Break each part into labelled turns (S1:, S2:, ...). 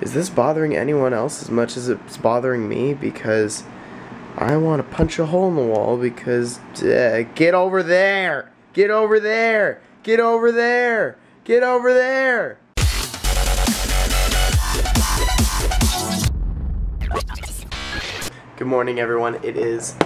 S1: is this bothering anyone else as much as it's bothering me? Because I want to punch a hole in the wall because uh, get over there, get over there, get over there, get over there. Good morning, everyone. It is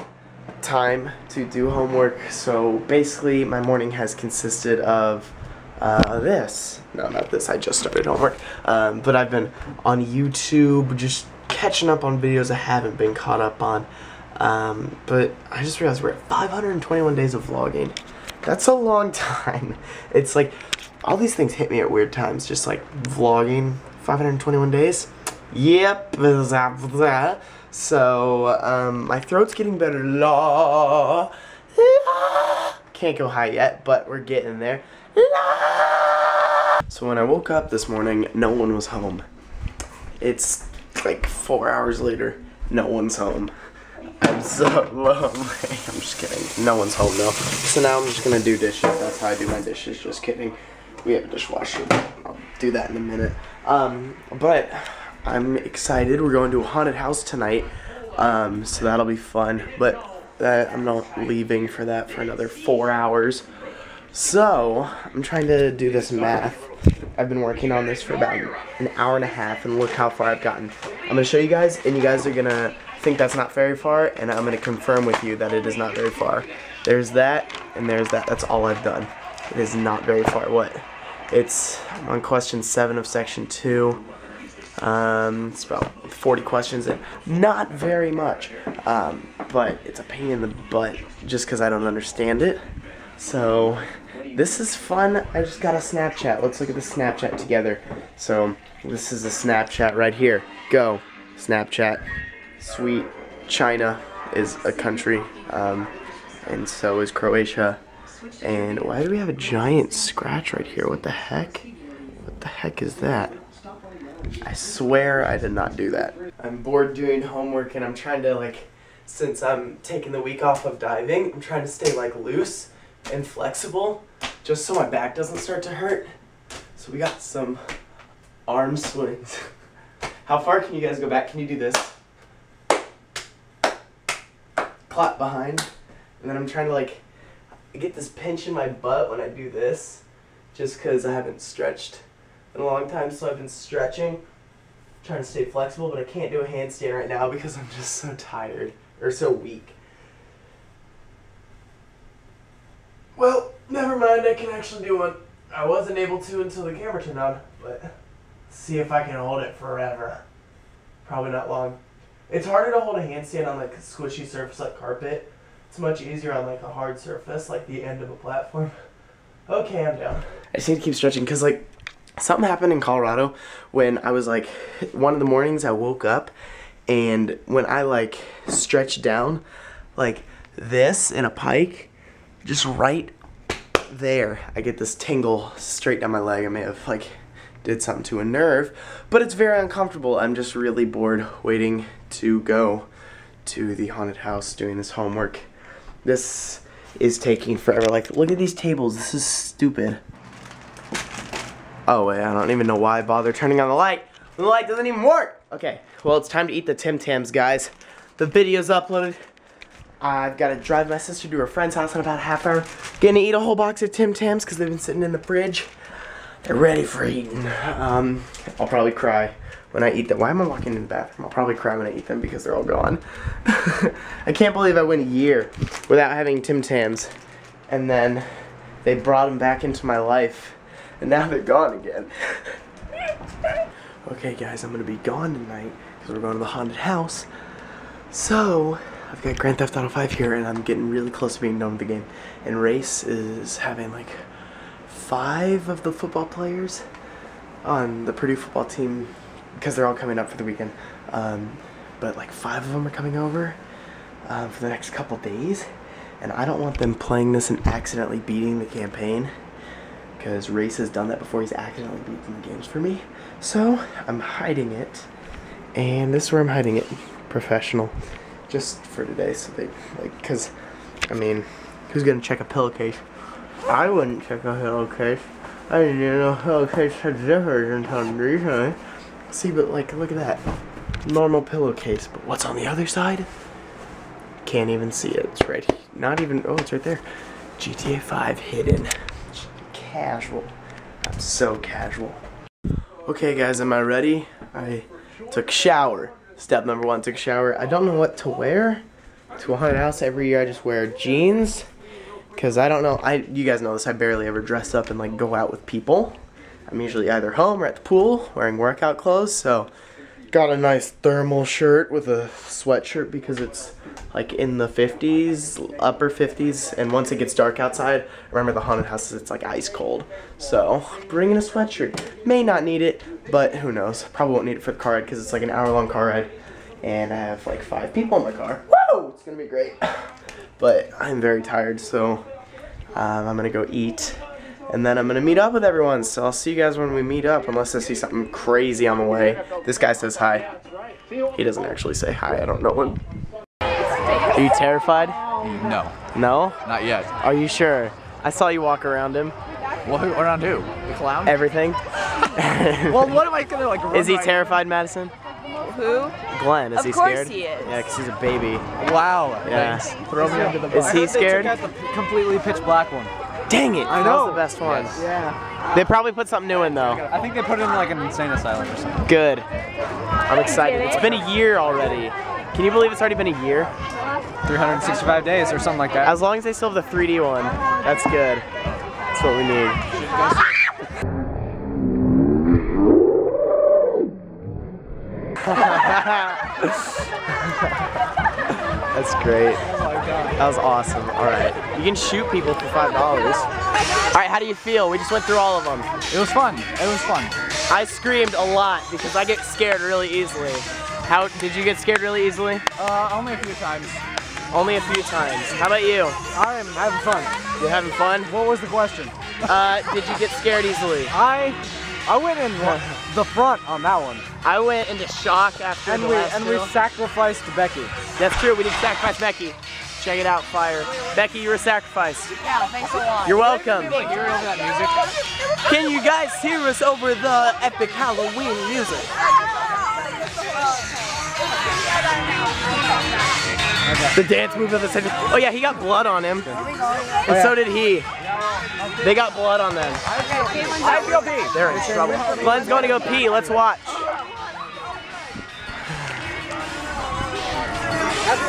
S1: time to do homework. So basically, my morning has consisted of uh, this. No, not this. I just started homework. Um, but I've been on YouTube just catching up on videos I haven't been caught up on. Um, but I just realized we're at 521 days of vlogging. That's a long time. It's like all these things hit me at weird times. Just like vlogging 521 days. Yep. So um, my throat's getting better. La. Can't go high yet, but we're getting there. So when I woke up this morning, no one was home. It's like four hours later. No one's home. I'm so lonely. I'm just kidding. No one's home though. So now I'm just gonna do dishes. That's how I do my dishes. Just kidding. We have a dishwasher. I'll do that in a minute. Um, but I'm excited. We're going to a haunted house tonight. Um, so that'll be fun. But that, I'm not leaving for that for another four hours. So I'm trying to do this math. I've been working on this for about an hour and a half, and look how far I've gotten. I'm gonna show you guys, and you guys are gonna think that's not very far, and I'm gonna confirm with you that it is not very far. There's that, and there's that. That's all I've done. It is not very far. What? It's on question seven of section two. Um, it's about 40 questions and not very much. Um, but it's a pain in the butt just because I don't understand it. So this is fun. I just got a Snapchat. Let's look at the Snapchat together. So this is a Snapchat right here. Go. Snapchat. Sweet. China is a country. Um, and so is Croatia. And why do we have a giant scratch right here? What the heck? What the heck is that? I swear I did not do that. I'm bored doing homework and I'm trying to like, since I'm taking the week off of diving, I'm trying to stay like loose and flexible just so my back doesn't start to hurt. So we got some arm swings. How far can you guys go back? Can you do this? Clap behind. And then I'm trying to like get this pinch in my butt when I do this just because I haven't stretched in a long time, so I've been stretching, trying to stay flexible, but I can't do a handstand right now because I'm just so tired, or so weak. Well, never mind, I can actually do one. I wasn't able to until the camera turned on, but see if I can hold it forever. Probably not long. It's harder to hold a handstand on like a squishy surface like carpet. It's much easier on like a hard surface like the end of a platform. Okay, I'm down. I just need to keep stretching because like something happened in Colorado when I was like one of the mornings I woke up and when I like stretched down like this in a pike just right there I get this tingle straight down my leg I may have like did something to a nerve but it's very uncomfortable I'm just really bored waiting to go to the haunted house doing this homework this is taking forever like look at these tables this is stupid Oh wait, I don't even know why I bother turning on the light. The light doesn't even work. Okay, well it's time to eat the Tim Tams, guys. The video's uploaded. I've got to drive my sister to her friend's house in about half hour. Gonna eat a whole box of Tim Tams because they've been sitting in the fridge. They're ready for eating. Um, I'll probably cry when I eat them. Why am I walking in the bathroom? I'll probably cry when I eat them because they're all gone. I can't believe I went a year without having Tim Tams. And then they brought them back into my life and now they're gone again. okay guys, I'm gonna be gone tonight because we're going to the haunted house. So, I've got Grand Theft Auto 5 here and I'm getting really close to being done with the game. And Race is having like five of the football players on the Purdue football team because they're all coming up for the weekend. Um, but like five of them are coming over uh, for the next couple days. And I don't want them playing this and accidentally beating the campaign because Race has done that before. He's accidentally beaten the games for me. So I'm hiding it, and this is where I'm hiding it. Professional, just for today. So they like, cause I mean, who's gonna check a pillowcase? I wouldn't check a pillowcase. I didn't even know a pillowcase had zippers until recently. See, but like, look at that. Normal pillowcase. But what's on the other side? Can't even see it. It's right. Not even. Oh, it's right there. GTA 5 hidden. Casual. I'm so casual. Okay, guys, am I ready? I took shower. Step number one, took a shower. I don't know what to wear to a haunted house. Every year I just wear jeans. Cause I don't know, I you guys know this, I barely ever dress up and like go out with people. I'm usually either home or at the pool wearing workout clothes, so got a nice thermal shirt with a sweatshirt because it's like in the 50s, upper 50s, and once it gets dark outside, remember the haunted houses, it's like ice cold. So, bringing a sweatshirt. May not need it, but who knows. Probably won't need it for the car ride because it's like an hour long car ride, and I have like five people in my car. Woo! It's gonna be great. But I'm very tired, so um, I'm gonna go eat and then I'm gonna meet up with everyone. So I'll see you guys when we meet up, unless I see something crazy on the way. This guy says hi. He doesn't actually say hi. I don't know him. Are you terrified?
S2: No,
S1: No?
S2: not yet.
S1: Are you sure? I saw you walk around him.
S2: Well, who around who? The clown?
S1: Everything.
S2: well, what am I gonna like? run
S1: Is he
S2: right-
S1: terrified, Madison?
S3: Who?
S1: Glenn, is
S3: Of
S1: he
S3: course
S1: scared?
S3: he is.
S1: Yeah, because he's a baby.
S2: Wow.
S1: Yeah.
S2: Thanks. Throw me under the bus.
S1: Is he scared?
S2: They took out the completely pitch black one.
S1: Dang it!
S2: I
S1: That
S2: know.
S1: was the best one.
S2: Yeah.
S1: They probably put something new in though.
S2: I think they put it in like an insane asylum or something.
S1: Good. I'm excited. It's been a year already. Can you believe it's already been a year?
S2: 365 days or something like that.
S1: As long as they still have the 3D one, that's good. That's what we need. That's great. That was awesome. All right. You can shoot people for $5. All right, how do you feel? We just went through all of them.
S2: It was fun. It was fun.
S1: I screamed a lot because I get scared really easily. How did you get scared really easily?
S2: Uh, only a few times.
S1: Only a few times. How about you?
S2: I'm having fun.
S1: You're having fun?
S2: What was the question?
S1: Uh, did you get scared easily?
S2: I I went in the front on that one,
S1: I went into shock after
S2: and
S1: the
S2: we
S1: last
S2: and
S1: two.
S2: we sacrificed Becky.
S1: That's true. We did sacrifice Becky. Check it out, fire. Becky, you were sacrificed.
S3: Yeah, thanks a lot.
S1: You're welcome.
S2: Like you over that music?
S1: Can you guys hear us over the epic Halloween music? The dance move of the century. Oh yeah, he got blood on him. And so did he. They got blood on them.
S2: I feel pee.
S1: They're in trouble. Glenn's going to go pee. Let's watch.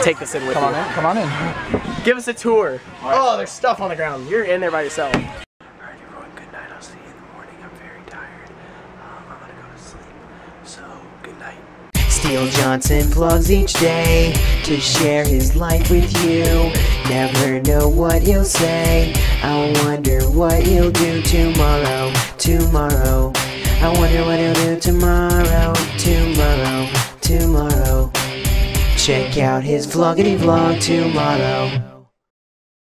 S1: Take this in with
S2: Come
S1: you.
S2: on in. Come on in.
S1: Give us a tour. Oh, there's stuff on the ground. You're in there by yourself. All right, everyone. Good night. I'll see you in the morning. I'm very tired. Um, I'm gonna go to sleep. So, good night.
S4: Steele Johnson vlogs each day to share his life with you. Never know what he'll say. I wonder what he'll do tomorrow. Tomorrow. I wonder what he'll do tomorrow. Tomorrow. Tomorrow. Check out his vloggity vlog tomorrow.